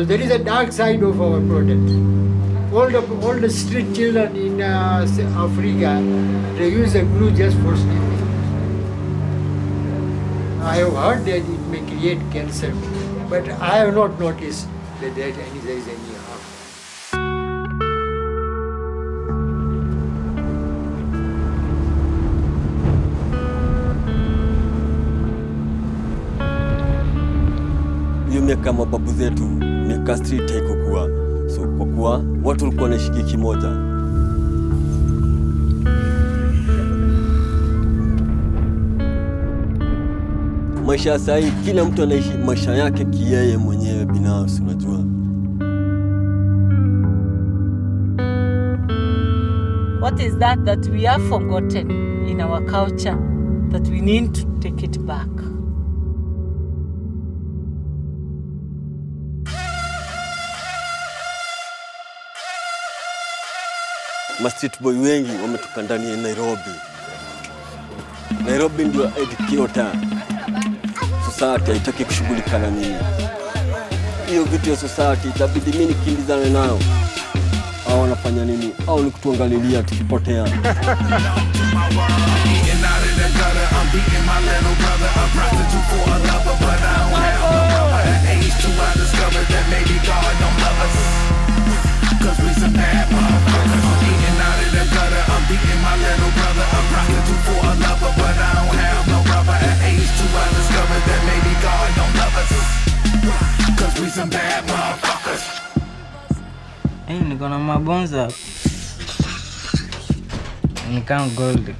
So there is a dark side of our product. All the all the street children in uh, Africa, they use the glue just for sleeping. I have heard that it may create cancer, but I have not noticed that there is any, harm. Hiyo miaka mababu zetu miaka street haikukuwa so kwa kuwa watu walikuwa wanaishi kimoja. Moja maisha ya sahii kila mtu anaishi maisha yake kiyeye mwenyewe binafsi unajua. What is that that we have forgotten in our culture that we need to take it back? Ma street boy wengi wametoka ndani ya Nairobi. Nairobi ndio educator society haitaki kushughulika na mimi. Hiyo vitu ya society itabidi mimi nikimbizane nayo. Au wanafanya nini? Au ni kutuangalilia tukipotea. Hey, niko na mabonza. Nikam gold